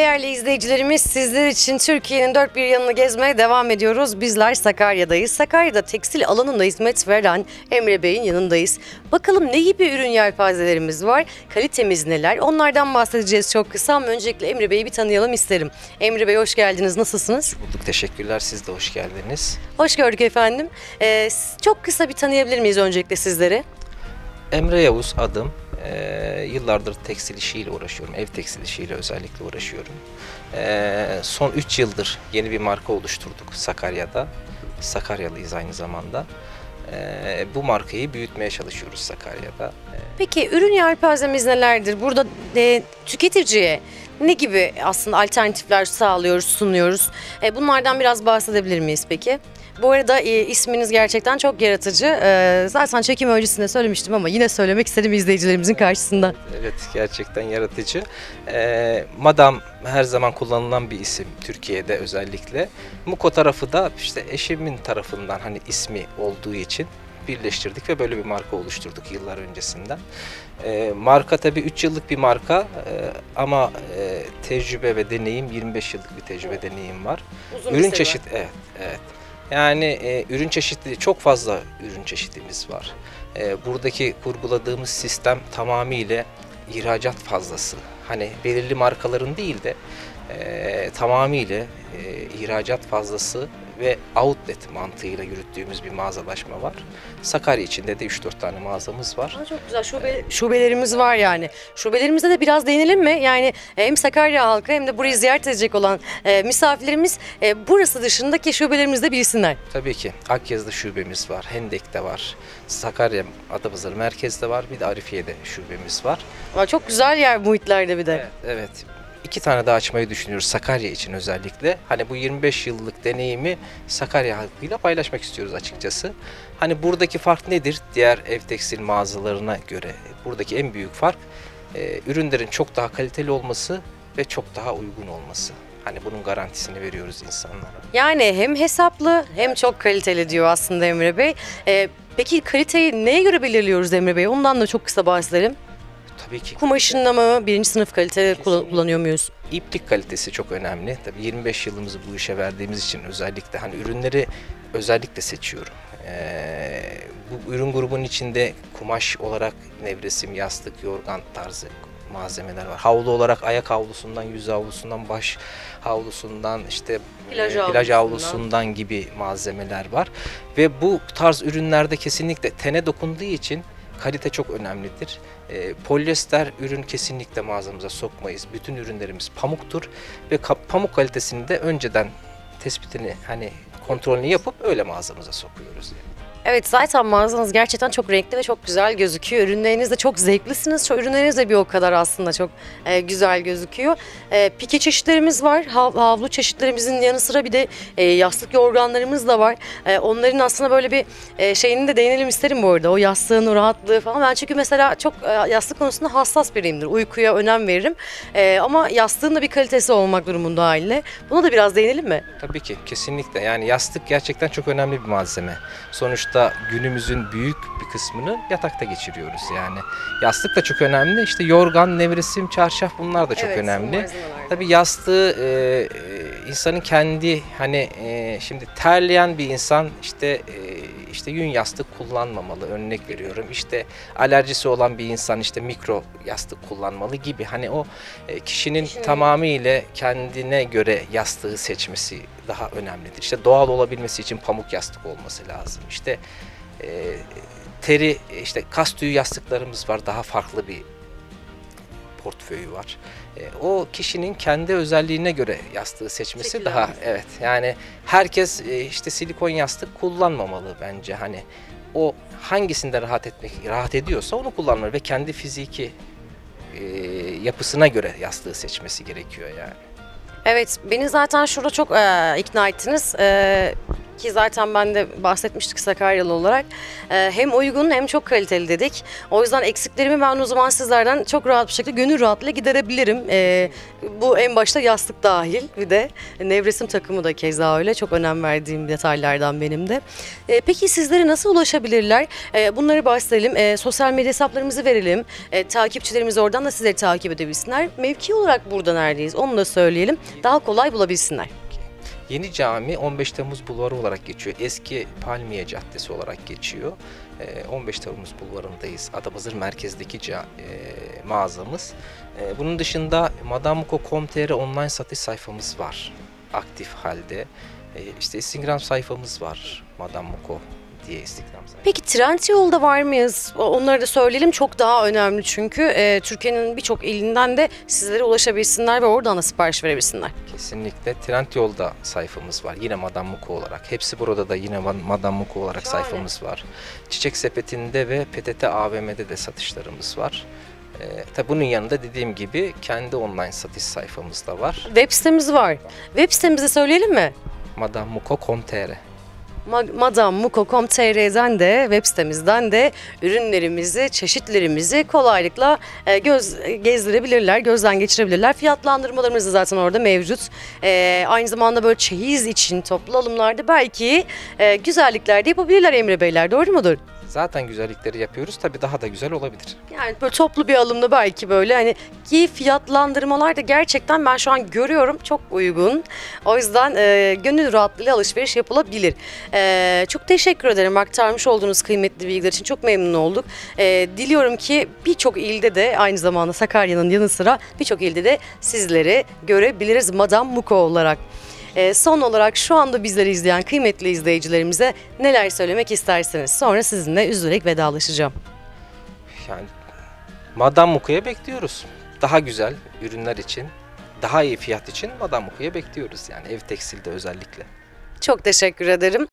Değerli izleyicilerimiz sizler için Türkiye'nin dört bir yanını gezmeye devam ediyoruz. Bizler Sakarya'dayız. Sakarya'da tekstil alanında hizmet veren Emre Bey'in yanındayız. Bakalım ne gibi ürün yelpazelerimiz var, kalitemiz neler onlardan bahsedeceğiz çok kısa ama öncelikle Emre Bey'i bir tanıyalım isterim. Emre Bey hoş geldiniz, nasılsınız? Bulduk teşekkürler siz de hoş geldiniz. Hoş gördük efendim. Ee, çok kısa bir tanıyabilir miyiz öncelikle sizleri? Emre Yavuz adım. Ee, yıllardır tekstil işiyle uğraşıyorum. Ev tekstil işiyle özellikle uğraşıyorum. Ee, son 3 yıldır yeni bir marka oluşturduk Sakarya'da. Sakaryalıyız aynı zamanda. Ee, bu markayı büyütmeye çalışıyoruz Sakarya'da. Ee, Peki ürün yelpazemiz nelerdir? Burada e, tüketiciye ne gibi aslında alternatifler sağlıyoruz, sunuyoruz? E, bunlardan biraz bahsedebilir miyiz peki? Bu arada e, isminiz gerçekten çok yaratıcı. E, zaten çekim öncesinde söylemiştim ama yine söylemek istedim izleyicilerimizin karşısında. Evet gerçekten yaratıcı. Ee, Madam her zaman kullanılan bir isim Türkiye'de özellikle. Muko tarafı da işte eşimin tarafından hani ismi olduğu için birleştirdik ve böyle bir marka oluşturduk yıllar öncesinden. Ee, marka tabii 3 yıllık bir marka ee, ama e, tecrübe ve deneyim 25 yıllık bir tecrübe deneyim var. Uzun Ürün çeşit evet evet. Yani e, ürün çeşitli çok fazla ürün çeşitimiz var. E, buradaki kurguladığımız sistem tamamıyla ihracat fazlası. Hani belirli markaların değil de e, tamamıyla e, ihracat fazlası ve outlet mantığıyla yürüttüğümüz bir mağazalaşma var. Sakarya içinde de 3-4 tane mağazamız var. Aa, çok güzel şube, şubelerimiz var yani. Şubelerimize de biraz değinelim mi? Yani e, hem Sakarya halkı hem de burayı ziyaret edecek olan e, misafirlerimiz e, burası dışındaki şubelerimizde bilsinler. Tabii ki Akyazı'da şubemiz var, Hendek'te var, Sakarya Adapazarı merkezde var, bir de Arifiye'de şubemiz var. Ama çok güzel yer muhitlerde bir de. Evet, evet. İki tane daha açmayı düşünüyoruz Sakarya için özellikle. Hani bu 25 yıllık deneyimi Sakarya halkıyla paylaşmak istiyoruz açıkçası. Hani buradaki fark nedir diğer ev tekstil mağazalarına göre? Buradaki en büyük fark e, ürünlerin çok daha kaliteli olması ve çok daha uygun olması. Hani bunun garantisini veriyoruz insanlara. Yani hem hesaplı hem çok kaliteli diyor aslında Emre Bey. E, peki kaliteyi neye göre belirliyoruz Emre Bey? Ondan da çok kısa bahsedelim. Tabii ki Kumaşında mı birinci sınıf kalite kullan- kullanıyor muyuz? İplik kalitesi çok önemli. Tabii 25 yılımızı bu işe verdiğimiz için özellikle hani ürünleri özellikle seçiyorum. Ee, bu ürün grubunun içinde kumaş olarak nevresim, yastık, yorgan tarzı malzemeler var. Havlu olarak ayak havlusundan, yüz havlusundan, baş havlusundan, işte Plaj e, plaj havlusundan. havlusundan gibi malzemeler var. Ve bu tarz ürünlerde kesinlikle tene dokunduğu için kalite çok önemlidir. E, polyester ürün kesinlikle mağazamıza sokmayız. Bütün ürünlerimiz pamuktur ve ka- pamuk kalitesini de önceden tespitini hani kontrolünü yapıp öyle mağazamıza sokuyoruz. Evet zaten mağazanız gerçekten çok renkli ve çok güzel gözüküyor. Ürünleriniz de çok zevklisiniz. Şu ürünleriniz de bir o kadar aslında çok e, güzel gözüküyor. E, pike çeşitlerimiz var. Hav- havlu çeşitlerimizin yanı sıra bir de e, yastık yorganlarımız da var. E, onların aslında böyle bir e, şeyini de değinelim isterim bu arada. O yastığın o rahatlığı falan. Ben çünkü mesela çok e, yastık konusunda hassas biriyimdir. Uykuya önem veririm. E, ama yastığın da bir kalitesi olmak durumunda haliyle. Buna da biraz değinelim mi? Tabii ki kesinlikle yani yastık gerçekten çok önemli bir malzeme. Sonuçta günümüzün büyük bir kısmını yatakta geçiriyoruz yani. Yastık da çok önemli. İşte yorgan, nevresim, çarşaf bunlar da çok Evet, önemli. malzemeler. Tabii yastığı e, e, insanın kendi hani e, şimdi terleyen bir insan işte e, işte yün yastık kullanmamalı örnek veriyorum. İşte alerjisi olan bir insan işte mikro yastık kullanmalı gibi hani o e, kişinin Kişinin- tamamıyla kendine göre yastığı seçmesi daha önemlidir. İşte doğal olabilmesi için pamuk yastık olması lazım. İşte e, teri işte kas tüyü yastıklarımız var daha farklı bir portföyü var. E, o kişinin kendi özelliğine göre yastığı seçmesi daha Şekillendirme. evet. Yani herkes e, işte silikon yastık kullanmamalı bence hani o hangisinde rahat etmek rahat ediyorsa onu kullanmalı ve kendi fiziki e, yapısına göre yastığı seçmesi gerekiyor yani. Evet, beni zaten şurada çok e, ikna ettiniz. E, ki zaten ben de bahsetmiştik Sakaryalı olarak e, hem uygun hem çok kaliteli dedik. O yüzden eksiklerimi ben o zaman sizlerden çok rahat bir şekilde gönül rahatlığıyla giderebilirim. E, bu en başta yastık dahil bir de nevresim takımı da keza öyle çok önem verdiğim detaylardan benim de. E, peki sizlere nasıl ulaşabilirler? Bunları bahsedelim. Sosyal medya hesaplarımızı verelim. Takipçilerimiz oradan da sizleri takip edebilsinler. Mevki olarak burada neredeyiz onu da söyleyelim. Daha kolay bulabilsinler. Yeni Cami 15 Temmuz Bulvarı olarak geçiyor. Eski Palmiye Caddesi olarak geçiyor. Ee, 15 Temmuz Bulvarı'ndayız. Adapazarı merkezdeki e, mağazamız. E, bunun dışında madamuko.com.tr online satış sayfamız var. Aktif halde. E, işte Instagram sayfamız var. Madamuko diye Instagram sayfamız. Peki Trendyol'da var mıyız? Onları da söyleyelim çok daha önemli çünkü e, Türkiye'nin birçok ilinden de sizlere ulaşabilsinler ve oradan da sipariş verebilsinler. Kesinlikle Trendyol'da sayfamız var. Yine Madame Muko olarak. Hepsi burada da yine Ma- Madame Muko olarak Şahane. sayfamız var. Çiçek Sepeti'nde ve PTT AVM'de de satışlarımız var. Ee, tabii bunun yanında dediğim gibi kendi online satış sayfamız da var. Web sitemiz var. Web sitemizi söyleyelim mi? madamuko.com.tr Ma- Madammuko.com.tr'den de web sitemizden de ürünlerimizi, çeşitlerimizi kolaylıkla e, göz gezdirebilirler, gözden geçirebilirler. Fiyatlandırmalarımız da zaten orada mevcut. E, aynı zamanda böyle çeyiz için toplu alımlarda belki e, güzellikler de yapabilirler Emre Beyler. Doğru mudur? Zaten güzellikleri yapıyoruz. Tabii daha da güzel olabilir. Yani böyle toplu bir alımda belki böyle hani ki fiyatlandırmalar da gerçekten ben şu an görüyorum çok uygun. O yüzden e, gönül rahatlığıyla alışveriş yapılabilir. E, çok teşekkür ederim aktarmış olduğunuz kıymetli bilgiler için çok memnun olduk. E, diliyorum ki birçok ilde de aynı zamanda Sakarya'nın yanı sıra birçok ilde de sizleri görebiliriz Madame Muko olarak. E, son olarak şu anda bizleri izleyen kıymetli izleyicilerimize neler söylemek isterseniz sonra sizinle üzülerek vedalaşacağım. Yani Madame Muko'ya bekliyoruz. Daha güzel ürünler için, daha iyi fiyat için Madame Muko'ya bekliyoruz. Yani ev tekstilde özellikle. Çok teşekkür ederim.